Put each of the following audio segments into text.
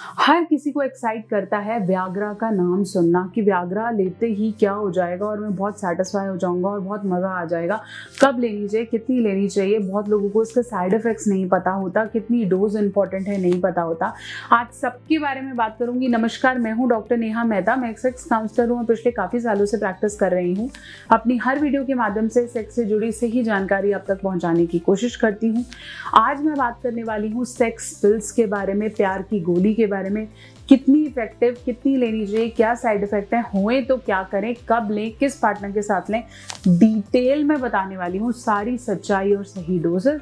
हर किसी को एक्साइट करता है व्याग्रा का नाम सुनना कि व्याग्रा लेते ही क्या हो जाएगा और मैं बहुत सेटिस्फाई हो जाऊँगा और बहुत मज़ा आ जाएगा। कब लेनी चाहिए, कितनी लेनी चाहिए, बहुत लोगों को इसके साइड इफ़ेक्ट्स नहीं पता होता, कितनी डोज इंपॉर्टेंट है नहीं पता होता। आज सबके बारे में बात करूँगी। नमस्कार, मैं हूँ डॉक्टर नेहा मेहता। मैं सेक्स काउंसलर हूँ पिछले काफ़ी सालों से प्रैक्टिस कर रही हूँ। अपनी हर वीडियो के माध्यम से सेक्स से जुड़ी सही जानकारी आप तक पहुँचाने की कोशिश करती हूँ। आज मैं बात करने वाली हूँ सेक्स पिल्स के बारे में, प्यार की गोली के बारे में कितनी इफ़ेक्टिव कितनी लेनी चाहिए, क्या साइड इफ़ेक्ट है, हुए तो क्या करें, कब लें, किस पार्टनर के साथ लें डिटेल में बताने वाली हूँ सारी सच्चाई और सही डोजेस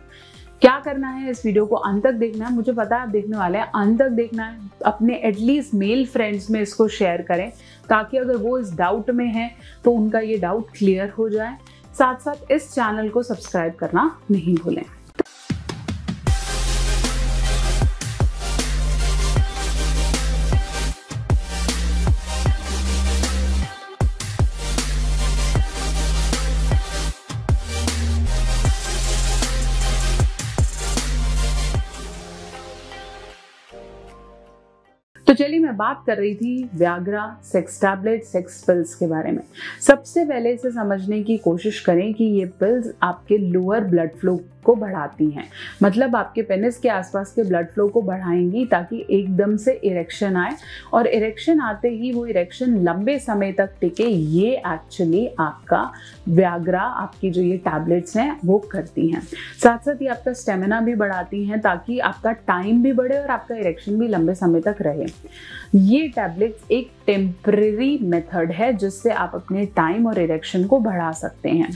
क्या करना है इस वीडियो को अंत तक देखना है, मुझे पता है आप देखने वाले हैं, अंत तक देखना है, अपने एटलीस्ट मेल फ्रेंड्स में इसको शेयर करें, ताकि अगर वो इस डाउट में है तो उनका ये डाउट क्लियर हो जाए। साथ साथ इस चैनल को सब्सक्राइब करना नहीं भूलें। तो चलिए मैं बात कर रही थी Viagra sex tablet sex pills के बारे में। सबसे पहले इसे समझने की कोशिश करें कि ये पिल्स आपके लोअर ब्लड फ्लो को बढ़ाती हैं। मतलब आपके पेनिस के आसपास के ब्लड फ्लो को बढ़ाएँगी ताकि एकदम से इरेक्शन आए और इरेक्शन आते ही वो इरेक्शन लंबे समय तक टिके, ये एक्चुअली आपका व्याग्रा आपकी जो ये टैबलेट्स हैं, वो करती हैं। साथ साथ ये आपका स्टेमिना भी बढ़ाती हैं ताकि आपका टाइम भी बढ़े और आपका इरेक्शन भी लंबे समय तक रहे। ये टैबलेट्स एक टेम्परेरी मेथड है, जिससे आप अपने टाइम और इरेक्शन को बढ़ा सकते हैं।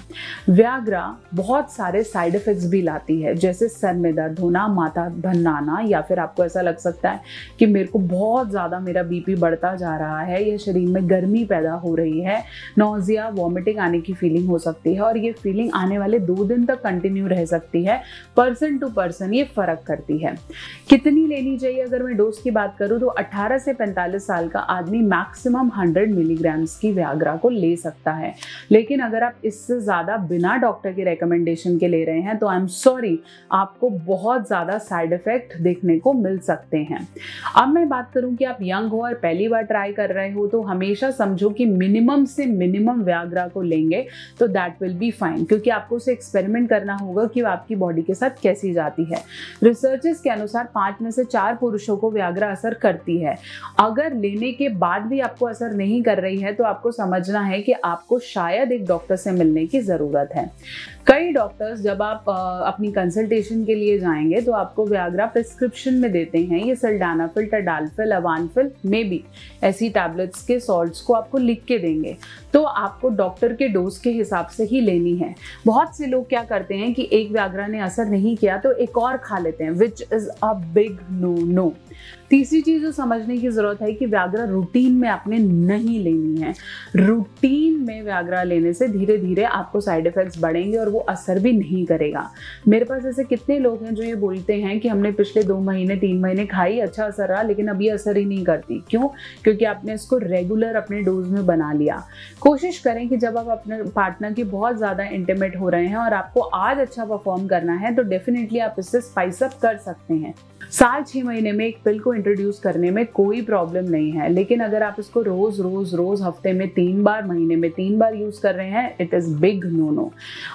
व्याग्रा बहुत सारे साइड इफेक्ट्स भी लाती है, जैसे सर में दर्द होना, माथा भन्नाना, या फिर आपको ऐसा लग सकता है कि मेरे को बहुत ज़्यादा मेरा बीपी बढ़ता जा रहा है, या शरीर में गर्मी पैदा हो रही है नोजिया वॉमिटिंग आने की फीलिंग हो सकती है, और ये फीलिंग आने वाले दो दिन तक कंटिन्यू रह सकती है पर्सन टू पर्सन ये फ़र्क करती है। कितनी लेनी चाहिए? अगर मैं डोज की बात करूँ तो अट्ठारह से पैंतालीस साल का आदमी मैक्सिमम 100 मिलीग्राम्स की व्याग्रा को ले सकता है। लेकिन अगर आप इससे ज़्यादा बिना डॉक्टर के रिकमेंडेशन के ले रहे हैं तो आई एम सॉरी आपको बहुत ज़्यादा साइड इफ़ेक्ट देखने को मिल सकते हैं। अब मैं बात करूँ कि आप यंग हो और पहली बार ट्राई कर रहे हो तो हमेशा समझो कि मिनिमम से मिनिमम व्याग्रा को लेंगे तो दैट विल बी फाइन क्योंकि आपको उसे एक्सपेरिमेंट करना होगा कि आपकी बॉडी के साथ कैसी जाती है। रिसर्चेस के अनुसार पाँच में से चार पुरुषों को व्याग्रा असर करती है। अगर लेने के बाद भी आपको असर नहीं कर रही है तो आपको समझना है कि आपको शायद एक डॉक्टर से मिलने की ज़रूरत है। कई डॉक्टर्स जब आप आ, अपनी कंसल्टेशन के लिए जाएँगे तो आपको व्याग्रा प्रिस्क्रिप्शन में देते हैं ये sildenafil tadalafil avanafil may be ऐसी टैबलेट्स के सॉल्ट्स को आपको लिख के देंगे। तो आपको डॉक्टर के डोज के हिसाब से ही लेनी है। बहुत से लोग क्या करते हैं कि एक व्याग्रा ने असर नहीं किया तो एक और खा लेते हैं which is a big no no तीसरी चीज़ जो समझने की ज़रूरत है कि व्याग्रा रूटीन में आपने नहीं लेनी है। रूटीन में व्याग्रा लेने से धीरे धीरे आपको साइड इफेक्ट्स बढ़ेंगे और वो असर भी नहीं करेगा। मेरे पास ऐसे कितने लोग हैं जो ये बोलते हैं कि हमने पिछले दो महीने, तीन महीने खाई अच्छा असर रहा, लेकिन ये असर ही नहीं करती। क्यों? क्योंकि आपने इसको रेगुलर अपने डोज में बना लिया। कोशिश करें कि जब आप अपने पार्टनर की बहुत ज़्यादा इंटीमेट हो रहे हैं और आपको आज अच्छा परफॉर्म करना है तो डेफिनेटली आप इससे स्पाइस अप कर सकते हैं। साल छः महीने में एक पिल को इंट्रोड्यूस करने में कोई प्रॉब्लम नहीं है। लेकिन अगर आप इसको रोज रोज रोज हफ़्ते में तीन बार, महीने में तीन बार यूज़ कर रहे हैं it is big no no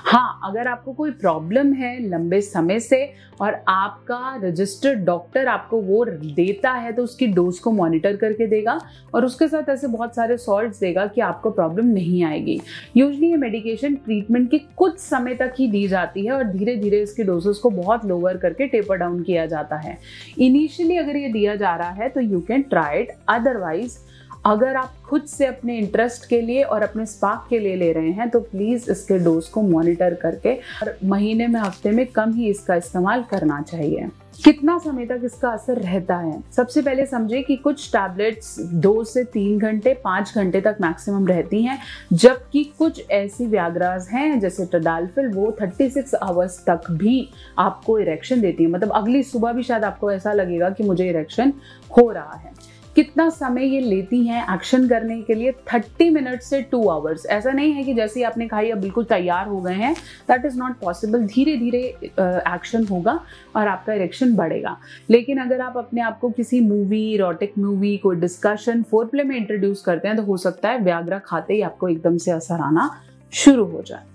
हाँ अगर आपको कोई प्रॉब्लम है लंबे समय से और आपका रजिस्टर्ड डॉक्टर आपको वो देता है तो उसकी डोज को मॉनिटर करके देगा और उसके साथ ऐसे बहुत सारे सॉल्ट्स देगा कि आपको प्रॉब्लम नहीं आएगी। यूजली ये मेडिकेशन ट्रीटमेंट के कुछ समय तक ही दी जाती है और धीरे धीरे इसकी डोजेस को बहुत लोअर करके टेपर डाउन किया जाता है। इनिशियली अगर ये दिया जा रहा है तो you can try it otherwise अगर आप खुद से अपने इंटरेस्ट के लिए और अपने स्पार्क के लिए ले रहे हैं तो प्लीज़ इसके डोज को मॉनिटर करके और महीने में, हफ़्ते में कम ही इसका इस्तेमाल करना चाहिए। कितना समय तक इसका असर रहता है? सबसे पहले समझे कि कुछ टैबलेट्स दो से तीन घंटे, पाँच घंटे तक मैक्सिमम रहती हैं, जबकि कुछ ऐसी व्याग्राज हैं, जैसे टडालफिल वो 36 आवर्स तक भी आपको इरेक्शन देती है। मतलब अगली सुबह भी शायद आपको ऐसा लगेगा कि मुझे इरेक्शन हो रहा है। कितना समय ये लेती हैं एक्शन करने के लिए? 30 मिनट से टू आवर्स। ऐसा नहीं है कि जैसे आपने खाई, अब बिल्कुल तैयार हो गए हैं। दैट इज़ नॉट पॉसिबल धीरे धीरे एक्शन होगा और आपका इरेक्शन बढ़ेगा। लेकिन अगर आप अपने आप को किसी मूवी रोटिक मूवी कोई डिस्कशन फोर प्ले में इंट्रोड्यूस करते हैं तो हो सकता है व्याग्रा खाते ही आपको एकदम से असर आना शुरू हो जाए।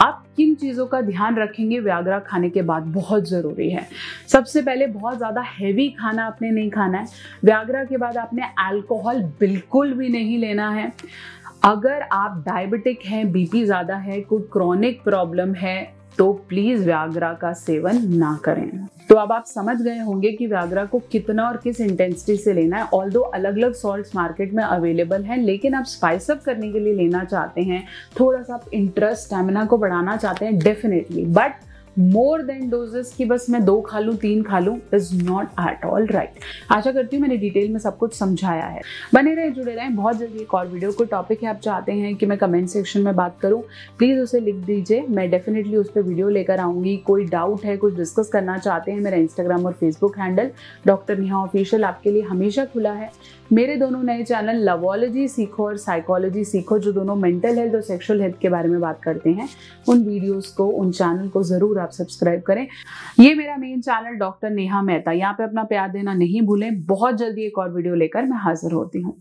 आप किन चीज़ों का ध्यान रखेंगे व्याग्रा खाने के बाद बहुत ज़रूरी है। सबसे पहले बहुत ज़्यादा हैवी खाना आपने नहीं खाना है। व्याग्रा के बाद आपने अल्कोहल बिल्कुल भी नहीं लेना है। अगर आप डायबिटिक हैं बीपी ज़्यादा है, कोई क्रॉनिक प्रॉब्लम है तो प्लीज़ व्याग्रा का सेवन ना करें। तो अब आप समझ गए होंगे कि व्याग्रा को कितना और किस इंटेंसिटी से लेना है। ऑल दो अलग अलग सॉल्ट मार्केट में अवेलेबल हैं, लेकिन आप स्पाइस अप करने के लिए लेना चाहते हैं, थोड़ा सा आप इंटरेस्ट स्टेमिना को बढ़ाना चाहते हैं definitely but more than doses की बस मैं दो खा लूँ, तीन खा लूँ is not at all right आशा करती हूँ मैंने डिटेल में सब कुछ समझाया है। बने रहे, जुड़े रहें। बहुत जल्दी एक और वीडियो को टॉपिक है। आप चाहते हैं कि मैं कमेंट सेक्शन में बात करूँ प्लीज़ उसे लिख दीजिए। मैं डेफिनेटली उस पर वीडियो लेकर आऊँगी। कोई डाउट है, कुछ डिस्कस करना चाहते हैं, मेरा इंस्टाग्राम और Facebook handle doctor Neha official आपके लिए हमेशा खुला है। मेरे दोनों नए चैनल लवोलॉजी सीखो और साइकोलॉजी सीखो, जो दोनों मेंटल हेल्थ और सेक्सुअल हेल्थ के बारे में बात करते हैं, उन वीडियोस को, उन चैनल को आप सब्सक्राइब करें। ये मेरा main channel doctor Neha Mehta. यहाँ पे अपना प्यार देना नहीं भूलें। बहुत जल्दी एक और वीडियो लेकर मैं हाजिर होती हूँ।